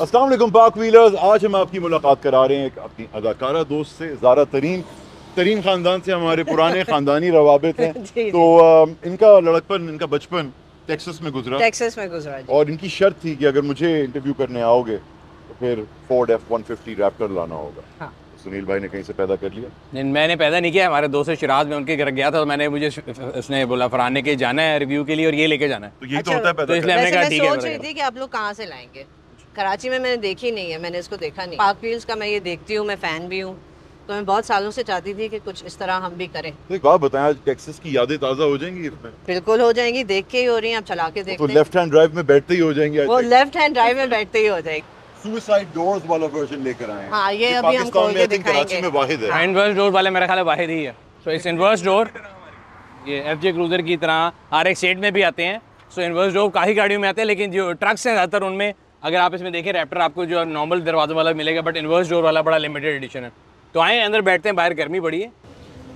असलम पाक व्हीलर्स आज हम आपकी मुलाकात करा रहे हैं एक अपनी अदाकारा दोस्त से ज़ारा तरीन तरीन ख़ानदान से हमारे पुराने ख़ानदानी रवाबित हैं। तो अ, इनका लड़कपन इनका बचपन टेक्सास में गुजरा। टेक्सास में गुजरा और इनकी शर्त थी कि अगर मुझे इंटरव्यू करने आओगे तो फिर Ford F one fifty Raptor लाना होगा। हाँ। सुनील भाई ने कहीं से पैदा कर लिया? नहीं, मैंने पैदा नहीं किया हमारे दोस्त शिराज में उनके घर गया था तो मैंने मुझे उसने बोला फराने के जाना है रिव्यू के लिए और ये लेके जाना है। तो यही अच्छा, तो होता है तो पैदा इसलिए करना। हमने कहा ठीक है, सोच रही थी कि आप लोग कहाँ से लाएँगे? कराची में मैंने देखी नहीं है मैंने इसको देखा नहीं। पार्क व्हील्स का मैं ये देखती हूँ मैं फ़ैन भी हूँ तो मैं बहुत सालों से चाहती थी कि कुछ इस तरह हम भी करें। तो एक बात बताएँ आज टेक्सास की यादें ताज़ा हो जाएँगी इसमें बिल्कुल हो जाएँगी देख के ही हो रही हैं अब चला के तो देखते हैं। लेफ़्ट हैंड ड्राइव में बैठते ही हो जाएँगे वो लेफ़्ट हैंड ड्राइव में बैठते ही हो जाएगी। सुसाइड डोर्स वाला वर्जन लेकर आए हाँ, ये अभी में दिखाएँगे। वाहिद है। इनवर्स डोर वाले मेरा ख्याल है वाहिद ही है। सो इस इनवर्स डोर ये एफ़ जे क्रूजर की तरह आर एक्स एट में भी आते हैं। सो इनवर्स डोर काफ़ी गाड़ियों में आते हैं लेकिन जो ट्रक्स हैं ज़्यादातर उनमें अगर आप इसमें देखें रैप्टर आपको जो नॉर्मल दरवाजों वाला मिलेगा बट इनवर्स डोर वाला बड़ा लिमिटेड एडिशन है। तो आए अंदर बैठते हैं बाहर गर्मी बड़ी है।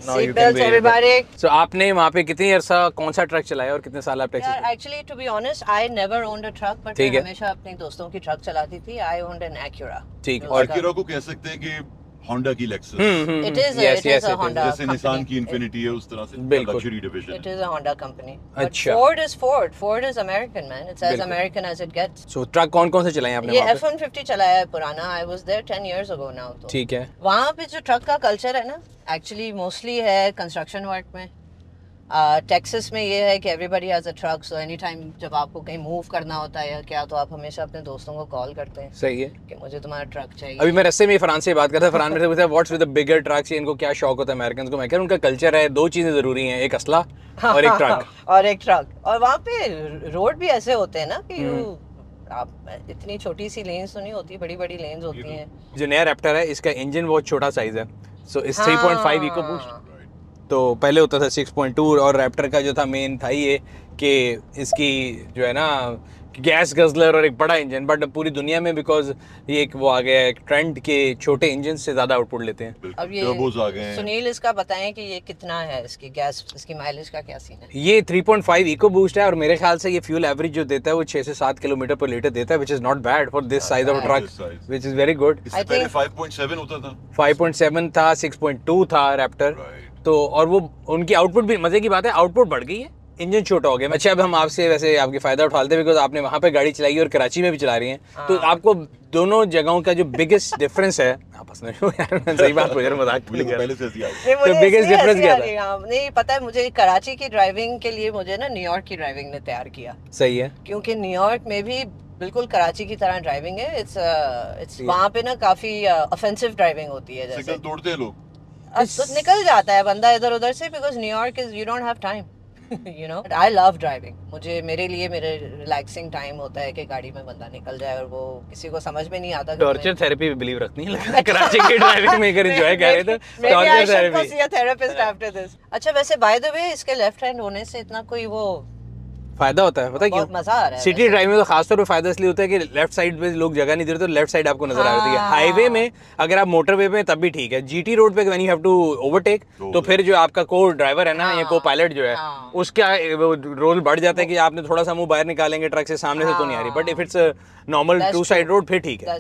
सीट बेल्ट be- एवरीबॉडी आपने वहाँ पे कितनी अरसा कौन सा ट्रक चलाया और कितने साल आप टैक्सी यार actually to be honest I never owned a truck but मैं हमेशा अपने दोस्तों की ट्रक चलाती थी। आई ओन्ड एन एक्यूरा ठीक और किरो को कह सकते हैं कि होंडा की Lexus it is it is a Honda जैसे निसान की इंफिनिटी है उस तरह से बिल्कुल। Luxury division it is a Honda company अच्छा। Ford is Ford Ford is American man it's as American as it gets so truck कौन कौन से चलाए आपने ये F150 चलाया है पुराना. I was there 10 years ago now तो। ठीक है। वहाँ पे जो ट्रक का कल्चर है ना एक्चुअली मोस्टली है कंस्ट्रक्शन वर्क में. टेक्सास में ये है कि everybody has a truck so any time जब आपको कहीं मूव करना होता है या क्या तो आप हमेशा अपने दोस्तों को कॉल करते हैं सही है। कि मुझे तुम्हारा ट्रक चाहिए। अभी मैं रस्ते में फरान से बात करता फरान मेरे से पूछा व्हाट्स विद बिगर ट्रक्स इनको क्या शौक होता है अमेरिकन को? मैं कह उनका कल्चर है दो चीज़ें ज़रूरी हैं एक असला और एक ट्रक और एक ट्रक और वहाँ पे रोड भी ऐसे होते हैं ना कि हम्म। आप इतनी छोटी सी लेन्स तो नहीं होती बड़ी बड़ी लेन्स होती हैं। जो नया रैप्टर है इसका इंजन बहुत छोटा साइज़ है। सो इस 3.5 इको बूस्ट हाँ। तो पहले होता था 6.2 और रैप्टर का जो था मेन था ये कि इसकी जो है ना गैस गजलर और एक बड़ा इंजन बट पूरी दुनिया में बिकॉज़ ये एक वो आ गया है ट्रेंड के छोटे इंजन से ज़्यादा आउटपुट लेते हैं। अब ये टर्बोज आ गए हैं। सुनील इसका बताएँ कि ये कितना है इसकी गैस इसकी माइलेज का क्या सीन है? ये 3.5 इको बूस्ट है और मेरे ख्याल से ये फ्यूल एवरेज जो देता है वो 6 से 7 किलोमीटर पर लीटर देता है which is not bad for this size of truck which is very good इससे I पहले think- 5.7 होता था। 5.7 था 6.2 था रैप्टर. तो और वो उनकी आउटपुट भी मज़े की बात है आउटपुट बढ़ गई है। इंजन छोटा हो गया। अच्छा अब हम आपसे वैसे आपके फ़ायदा उठाते हैं बिकॉज़ आपने वहाँ पे गाड़ी चलाई और कराची में भी चला रही हैं। तो आपको दोनों जगहों का जो बिगेस्ट डिफरेंस है आपस में यार सही बात बोल मज़ाक पहले से मुझे इसलिए difference हँसी क्या था? रही हाँ, नहीं पता है मुझे कराची की ड्राइविंग के लिए मुझे ना न्यूयॉर्क की ड्राइविंग ने तैयार किया। सही है। क्योंकि न्यूयॉर्क में भी बिल्कुल कराची की तरह ड्राइविंग है इट्स इट्स वहाँ पे ना काफ़ी ऑफेंसिव ड्राइविंग होती है जैसे। तोड़ते हैं लोग। तो निकल जाता है बंदा इधर उधर से because New York is you don't have time you know I love driving मुझे मेरे लिए मेरे रिलैक्सिंग टाइम होता है कि गाड़ी में बंदा निकल जाए और वो किसी को समझ में नहीं आता टॉर्चर थेरेपी पे बिलीव रखती है कराची की ड्राइविंग में अगर एंजॉय कर रहे थे torture therapy see a therapist after this. अच्छा वैसे बाय द वे इसके लेफ़्ट हैंड होने से इतना कोई वो फ़ायदा होता है पता है क्यों? मज़ा आ रहा है सिटी ड्राइव में तो खासतौर पर फ़ायदा इसलिए होता है कि लेफ़्ट साइड पे लोग जगह नहीं दे रहे तो लेफ़्ट साइड आपको नज़र आ रही है। हाँ। हाईवे में अगर आप मोटरवे पे तब भी ठीक है। जीटी रोड पे when you have to overtake तो फिर जो आपका को ड्राइवर है ना या को पायलट जो है हाँ। उसका रोल बढ़ जाता है कि आपने थोड़ा सा मुँह बाहर निकालेंगे ट्रक से सामने से तो नहीं आ रही। But if it's normal two side road फिर ठीक है।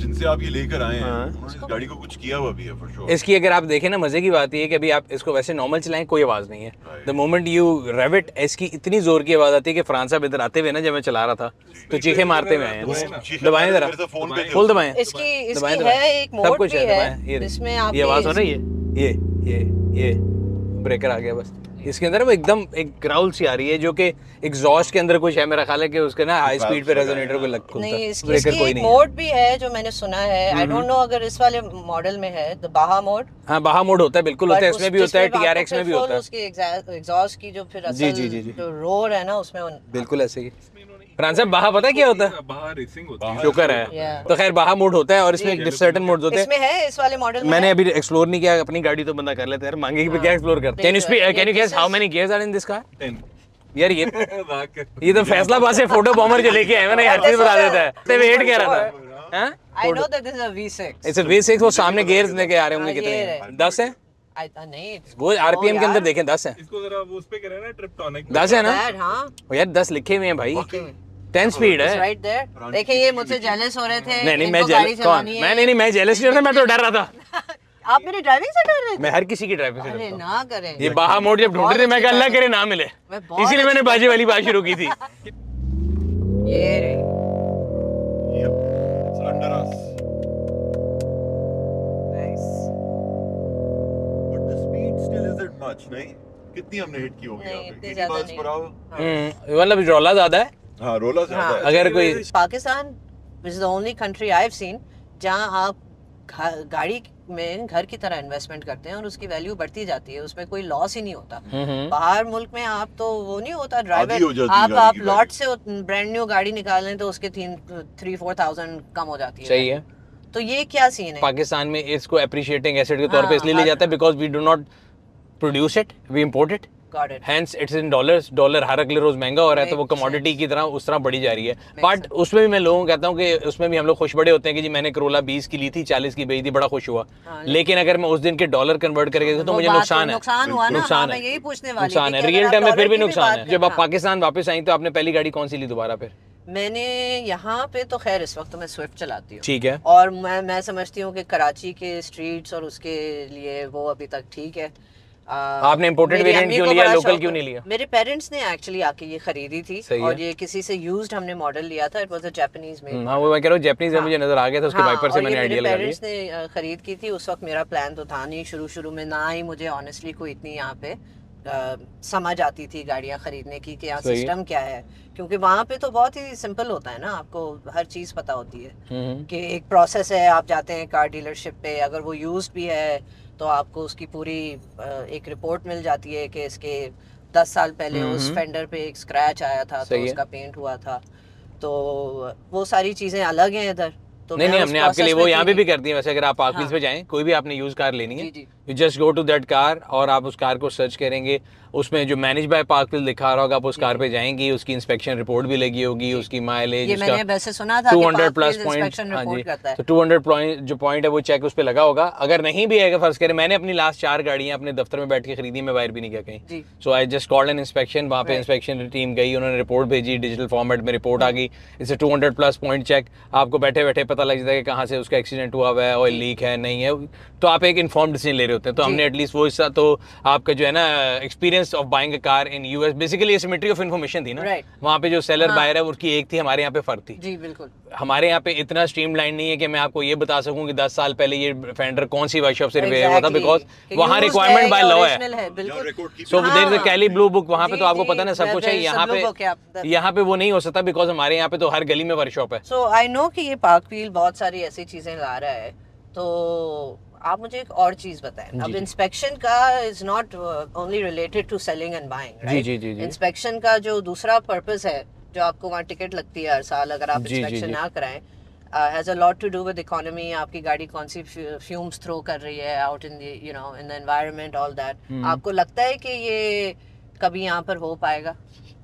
जिनसे आप ये लेकर आए हैं हाँ। उन्होंने इस गाड़ी को कुछ किया हुआ भी है फॉर श्योर इसकी अगर आप देखें ना मज़े की बात ये है कि अभी आप इसको वैसे नॉर्मल चलाएँ कोई आवाज़ नहीं है। द मोमेंट यू रेविट इसकी इतनी ज़ोर की आवाज़ आती है कि फ्रांस साहब इधर आते हुए ना जब मैं चला रहा था तो चीखे मारते हुए आए हैं। दबाएँ जरा। फुल दबाएँ। इसकी इसकी है एक सब मोड कुछ भी है है दबाएँ, ये आप आवाज़ हो रही है। ये ये ये ब्रेकर आ गया बस। इसके अंदर वो एकदम एक ग्राउल सी आ रही है जो कि एग्जॉस्ट के अंदर कुछ है मेरा ख्याल है कि उसके ना हाई स्पीड पे रेजोनेटर को लग खुलता नहीं इसकी इसकी कोई नहीं मोड भी है जो मैंने सुना है। आई डोंट नो अगर इस वाले मॉडल में है तो बाहा मोड हाँ बाहा मोड होता है बिल्कुल होता है। इसमें भी होता है टीआरएक्स में भी होता है। उसकी एग्जॉस्ट की जो फिर असल जी, जी, जी। जो रोर है ना उसमें बिल्कुल ऐसे ही। फ्रांस साहब बाहा पता क्या होता है? बाहर रेसिंग होती है। शुक्र है? तो खैर बाहा मोड होता है और इसमें सर्टेन मोड्स होते हैं। इसमें है इस वाले मॉडल मैंने अभी एक्सप्लोर नहीं किया अपनी गाड़ी तो बंदा कर लेते है यार। मांगे पे क्या एक्सप्लोर करते can you can you guess how many gears are in this car यार ये ये तो फैसलाबाद से फ़ोटो बॉम्बर जो लेके आए हैं ना ये हर चीज़ बता देता है। तो वेट कह रहा था। हैं? I know that this is a V6 it's V6 वो सामने गियर्स लेके आ रहे होंगे हाँ, कितने? है। 10 हैं? वो आरपीएम के अंदर देखें 10 हैं। इसको जरा वो उस पे कह रहे हैं ना ट्रिप्टोनिक 10 है ना? हाँ। यार 10 लिखे हुए हैं भाई। टेन स्पीड है राइट देयर देखिए ये मुझसे जेलस हो रहे थे नहीं नहीं मैं जेलस कौन? मैं नहीं नहीं मैं जेलस नहीं मैं तो डर रहा था। आप मेरी ड्राइविंग से डर? रहे थे मैं हर किसी की ड्राइविंग से हूँ। ना करें। ये बाहा मोड़ जब ढूंढ रहे थे मैं अल्लाह करे ना मिले। इसीलिए मैंने बाजी वाली बात शुरू की थी। ये रही। Yep, it's under us. But the speed still isn't much, नहीं? कितनी हमने हिट की होगी 80 ज़्यादा? हम्म, मतलब रौला ज़्यादा है। हाँ रोला ज़्यादा हाँ, अगर कोई Pakistan is the only country I have seen जहाँ आप गाड़ी में घर की तरह इन्वेस्टमेंट करते हैं और उसकी वैल्यू बढ़ती जाती है उसमें कोई लॉस ही नहीं होता। हम्म, बाहर मुल्क में आप तो वो नहीं होता ड्राइवर हो आप आप लॉट से ब्रांड न्यू गाड़ी निकालें तो उसके तीन थ्री फोर थाउज़ेंड कम हो जाती है। सही है। तो ये क्या सीन है? पाकिस्तान में इसको अप्रिशिएटिंग एसेट के तौर पे हाँ, इसलिए लिया हाँ। जाता है because we do not produce it we import it hence it's in dollars dollar हर अगले रोज महँगा हो रहा है तो वो कमोडिटी की तरह उस तरह बढ़ी जा रही है। बट उसमें भी मैं लोगों को कहता हूँ कि उसमें भी हम लोग खुश बड़े होते हैं कि जी मैंने करोला 20 की ली थी 40 की बेची थी बड़ा खुश हुआ। हाँ, लेकिन अगर मैं उस दिन के डॉलर कन्वर्ट करके देखूँ तो मुझे नुकसान तो है। नुकसान हाँ, नुकसान है यही पूछने वाली नुकसान है। रियल टाइम में फिर भी नुकसान है। जब आप हाँ। पाकिस्तान वापस आई तो आपने पहली गाड़ी कौन सी ली दोबारा फिर? मैंने यहाँ पे तो खैर इस वक्त तो मैं स्विफ्ट चलाती हूँ। ठीक है। और मैं मैं समझती हूँ कि कराची के स्ट्रीट्स और उसके लिए वो अभी तक ठीक है। आपने imported मेरी variant अम्मी क्यों लिया, शौक क्यों नहीं लिया? मेरे पेरेंट्स ने एक्चुअली आके ये खरीदी थी और ये किसी से यूज्ड हमने मॉडल लिया था। इट वाज अ जापानीज में हम्म, हाँ वो मैं कह रहा हूँ जैपनीज में मुझे नज़र आ गया था उसके वाइपर से मैंने ये आइडिया लगा लिया। पेरेंट्स ने खरीद की थी। उस वक्त मेरा प्लान तो था नहीं शुरू शुरू में ना ही मुझे ऑनेस्टली कोई इतनी यहाँ पे समझ आती थी गाड़ियाँ खरीदने की कि यहाँ सिस्टम क्या है। क्योंकि वहाँ पे तो बहुत ही सिंपल होता है ना आपको हर चीज़ पता होती है हम्म, कि एक प्रोसेस है आप जाते हैं कार डीलरशिप पे अगर वो यूज़ भी है तो आपको उसकी पूरी एक रिपोर्ट मिल जाती है कि इसके दस साल पहले उस फेंडर पे एक स्क्रैच आया था तो उसका पेंट हुआ था। तो वो सारी चीज़ें अलग हैं इधर। तो नहीं नहीं हमने आपके लिए वो यहाँ पे भी कर दी है। वैसे अगर आप पार्क हाँ। पे जाएँ कोई भी आपने यूज़ कार लेनी है। You just go to that car और आप उस कार को सर्च करेंगे। उसमें जो मैनेज बाय पार्कविल लिखा रहा होगा आप उस कार पे जाएँगी उसकी इंस्पेक्शन रिपोर्ट भी लगी होगी उसकी माइलेज ये मैंने सुना था कि 200 प्लस पॉइंट हाँ जी। तो 200 पॉइंट जो पॉइंट है वो चेक उस पर लगा होगा। अगर नहीं भी आएगा फ़र्ज़ करें मैंने अपनी लास्ट चार गाड़ियाँ अपने दफ्तर में बैठ के खरीदी मैं बाहर भी नहीं गया कहीं। So I just called an inspection वहाँ पे. इंस्पेक्शन टीम गई उन्होंने रिपोर्ट भेजी डिजिटल फॉर्मेट में रिपोर्ट आ गई। इससे 200 प्लस पॉइंट चेक आपको बैठे बैठे पता लग जाता है कि कहाँ से उसका एक्सीडेंट हुआ हुआ है ऑयल लीक है नहीं है। तो आप एक इन्फॉर्म डिसीज़न ले रहे होते हैं। तो हमने एटलीस्ट वो हिस्सा तो आपका जो है ना experience of buying a car in US basically symmetry of information थी ना Right. वहाँ पे जो सेलर हाँ। बायर है उनकी एक थी हमारे यहाँ पे फ़र्क थी जी बिल्कुल हमारे यहाँ पे इतना स्ट्रीमलाइन नहीं है कि मैं आपको ये बता सकूँ कि 10 साल पहले ये फेंडर कौन सी वर्कशॉप से रिपेयर हुआ था बिकॉज़ वहाँ रिक्वायरमेंट बाय लॉ है so there is. Kelley Blue Book वहाँ पे तो आपको पता ना सब कुछ है यहाँ. पे यहाँ पे वो नहीं हो सकता बिकॉज़ हमारे यहाँ पे तो हर गली में वर्कशॉप है सो आई नो कि ये पार्क व्हील बहुत सारी ऐसी चीज़ें ला रहा है तो आप मुझे एक और चीज़ बताएँ अब। इंस्पेक्शन का is not only related to selling and buying. Inspection का जो दूसरा पर्पज है जो आपको वहाँ टिकट लगती है हर साल अगर आप इंस्पेक्शन। ना कराएँ has a lot to do with economy आपकी गाड़ी कौन सी फ्यूम्स थ्रो कर रही है out in the you know in the environment all that. आपको लगता है कि ये कभी यहाँ पर हो पाएगा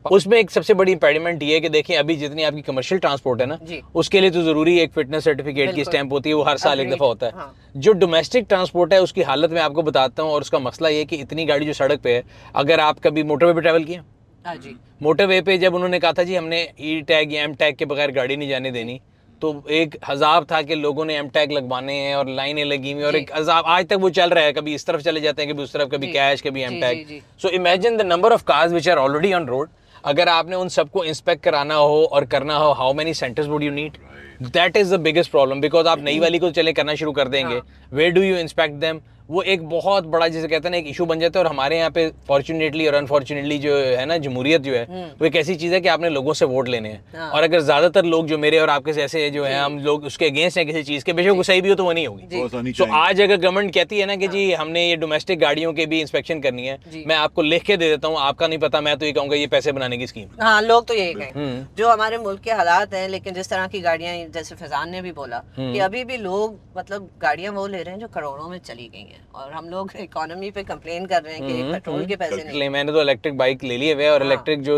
उसमें एक सबसे बड़ी इंपेडिमेंट ये है कि देखिए अभी जितनी आपकी कमर्शियल ट्रांसपोर्ट है ना उसके लिए तो ज़रूरी एक फिटनेस सर्टिफिकेट की। स्टैंप होती है वो हर साल एक दफ़ा होता है। हाँ। जो डोमेस्टिक ट्रांसपोर्ट है उसकी हालत मैं आपको बताता हूँ और उसका मसला ये है कि इतनी गाड़ी जो सड़क पे है अगर आप कभी मोटरवे पे ट्रैवल किया हाँ मोटरवे पे जब उन्होंने कहा था जी हमने ई टैग या एम टैग के बगैर गाड़ी नहीं जाने देनी तो एक हजाब था कि लोगों ने एम टैग लगवाने हैं और लाइनें लगी हुई और एक हजाब आज तक वो चल रहा है कभी इस तरफ़ चले जाते हैं कभी उस तरफ़ कभी कैश कभी M tag. So imagine the number of cars which are already on road अगर आपने उन सबको इंस्पेक्ट कराना हो और करना हो how many centres would you need that is the biggest problem because आप नई वाली को चले करना शुरू कर देंगे। Where do you inspect them वो एक बहुत बड़ा जिसे कहते हैं ना एक इशू बन जाता है और हमारे यहाँ पे फॉर्चुनेटली और अनफॉर्चुनेटली जो है ना जमहूरियत जो है वो एक ऐसी चीज़ है कि आपने लोगों से वोट लेने हैं। हम्म। हाँ। और अगर ज़्यादातर लोग जो मेरे और आपके जैसे जो है हम लोग उसके अगेंस्ट हैं किसी चीज़ के बेशक वो सही भी हो तो वो नहीं होगी। तो आज अगर गवर्नमेंट कहती है ना कि जी हमने ये डोमेस्टिक गाड़ियों के भी इंस्पेक्शन करनी है मैं आपको लिख के दे देता हूँ आपका नहीं पता मैं तो ये कहूँगा ये पैसे बनाने की स्कीम हाँ लोग तो यही कहें हम्म। जो हमारे मुल्क के हालात हैं लेकिन जिस तरह की गाड़ियाँ जैसे फैजान ने भी बोला हम्म। कि अभी भी लोग मतलब गाड़ियाँ वो ले रहे हैं जो करोड़ों में चली गई हैं। और हम लोग इकोनॉमी पे कंप्लेन कर रहे हैं कि हम्म, पेट्रोल के पैसे नहीं मैंने तो इलेक्ट्रिक बाइक ले लिए और हाँ। इलेक्ट्रिक जो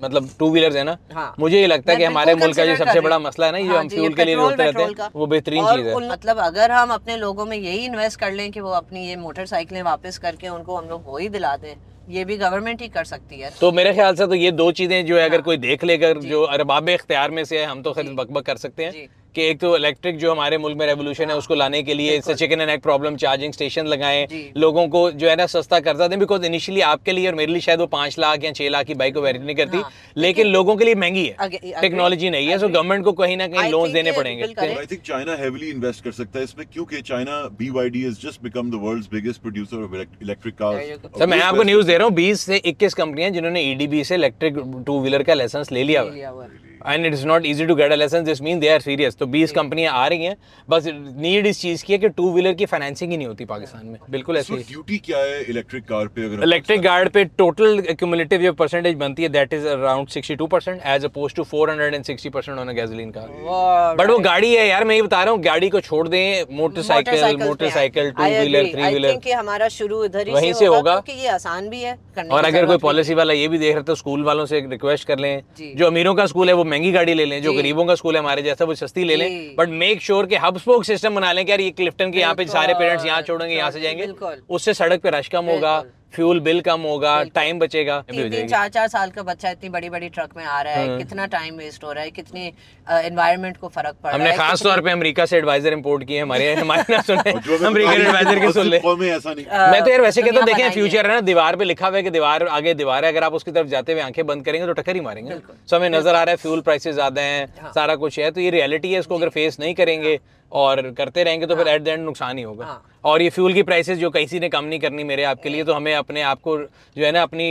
मतलब टू व्हीलर्स है ना हाँ। मुझे ये लगता है कि हमारे मुल्क का जो सबसे बड़ा मसला है ना ये जो हाँ हम फ्यूल के लिए रोकते रहते हैं वो बेहतरीन चीज़ है। मतलब अगर हम अपने लोगों में यही इन्वेस्ट कर लें कि वो अपनी ये मोटरसाइकिलें वापस करके उनको हम लोग वो ही दिला दें ये भी गवर्नमेंट ही कर सकती है। तो मेरे ख्याल से तो ये दो चीज़ें जो है अगर कोई देख लेकर जो। अरबाब इख्तियार में से है हम तो खैर जी। बकबक कर सकते हैं। कि एक तो इलेक्ट्रिक जो हमारे मुल्क में रेवोल्यूशन है उसको लाने के लिए इससे chicken and egg problem charging station लगाएँ लोगों को जो है ना सस्ता कर्जा दें बिकॉज़ इनिशियली आपके लिए और मेरे लिए शायद वो पाँच लाख या छह लाख की बाइक को वेरी नहीं करती हाँ, लेकिन लोगों के लिए महँगी है। टेक्नोलॉजी नहीं है सो गवर्नमेंट को कहीं ना कहीं लोन देने पड़ेंगे। I think China heavily invest कर सकता है इसमें क्योंकि China BYD has just become the world's biggest producer of elect- electric cars. Sir मैं आपको न्यूज़ दे रहा हूँ बीस से इक्कीस कंपनियाँ जिन्होंने ईडीबी से इलेक्ट्रिक टू व्हीलर का लाइसेंस ले लिया हुआ लिया हुआ है। And it is not easy to get a licence this mean they are serious तो 20 कंपनियाँ आ रही हैं। बस नीड इस चीज़ की है कि टू व्हीलर की फाइनेंसिंग ही नहीं होती पाकिस्तान में। बिल्कुल ऐसे ड्यूटी क्या है इलेक्ट्रिक कार पे अगर इलेक्ट्रिक गार्ड पे टोटल क्यूमुलेटिव जो परसेंटेज बनती है that is around 62 percent as opposed to 460 percent on a gasoline car but वो गाड़ी है यार मैं ये बता रहा हूँ गाड़ी को छोड़ दें motorcycle motorcycle two wheeler three I wheeler हमारा शुरू इधर ही वहीं से होगा ये आसान भी है और अगर कोई पॉलिसी वाला ये भी देख रहे तो स्कूल वालों से रिक्वेस्ट कर लें। जो। अमीरों का स्कूल है वो महँगी गाड़ी ले लें जो गरीबों का स्कूल है हमारे जैसा वो सस्ती ले लें बट मेक श्योर के हब स्पोक सिस्टम बना लें कि यार ये क्लिफ्टन के यहाँ पे सारे पेरेंट्स यहाँ छोड़ेंगे यहाँ से जाएँगे उससे सड़क पे रश कम होगा। फ्यूल बिल कम होगा टाइम बचेगा। तीन तीन चार चार साल का बच्चा इतनी बड़ी बड़ी ट्रक में आ रहा है कितना टाइम वेस्ट हो रहा है कितनी एनवायरनमेंट को फ़र्क पड़ रहा है हमने खास तौर पे अमेरिका से एडवाइजर इम्पोर्ट किए हमारे ना सुने अमेरिकन है एडवाइजर के सुन ले मैं तो यार वैसे कहता हूँ देखें फ्यूचर है। ना दीवार पे लिखा हुआ है कि दीवार आगे दीवार है अगर आप उसकी तरफ़ जाते हुए आँखें बंद करेंगे तो टक्कर ही मारेंगे। सो हमें नज़र आ रहा है फ्यूल प्राइसेस ज़्यादा है सारा कुछ है तो ये रियलिटी है इसको अगर फेस नहीं करेंगे और करते रहेंगे तो फिर एट द एंड नुकसान ही होगा। हाँ। और ये फ्यूल की प्राइसेस जो किसी ने कम नहीं करनी मेरे आपके लिए तो हमें अपने आप को जो है ना अपनी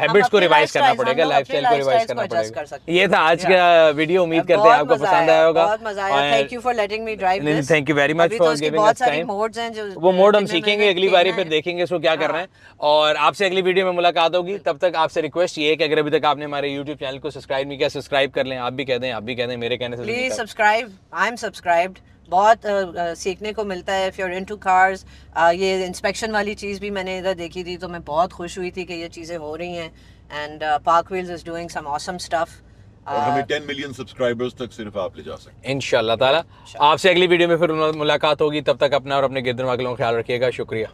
हैबिट्स को रिवाइज करना पड़ेगा लोग को रिवाइज करना कर पड़ेगा ये था आज का वीडियो उम्मीद करते हैं आपको पसंद आया होगा। बहुत मज़ा आया। Thank you for letting me drive नहीं, thank you very much अभी for उसकी giving बहुत us सारी time. मोड्स हैं जो वो मोड हम सीखेंगे अगली बारी फिर देखेंगे इसको क्या करना है। और आपसे अगली वीडियो में मुलाकात होगी। तब तक आपसे रिक्वेस्ट ये है कि अगर अभी तक आपने हमारे यूट्यूब चैनल को सब्सक्राइब नहीं किया सब्सक्राइब कर लें। आप भी कह दें आप भी कह दें मेरे कहने से please subscribe I am subscribed बहुत uh, uh, सीखने को मिलता है। If you are into cars ये इंस्पेक्शन वाली चीज़ भी मैंने इधर देखी थी तो मैं बहुत खुश हुई थी कि ये चीज़ें हो रही हैं। And PakWheels is doing some awesome stuff और हमें 10 मिलियन सब्सक्राइबर्स तक सिर्फ़ आप ले जा सकते हैं। इंशाल्लाह ताला। आपसे अगली वीडियो में फिर मुलाकात होगी। तब तक अपना और अपने गिरदन वालों का ख्याल रखिएगा। शुक्रिया।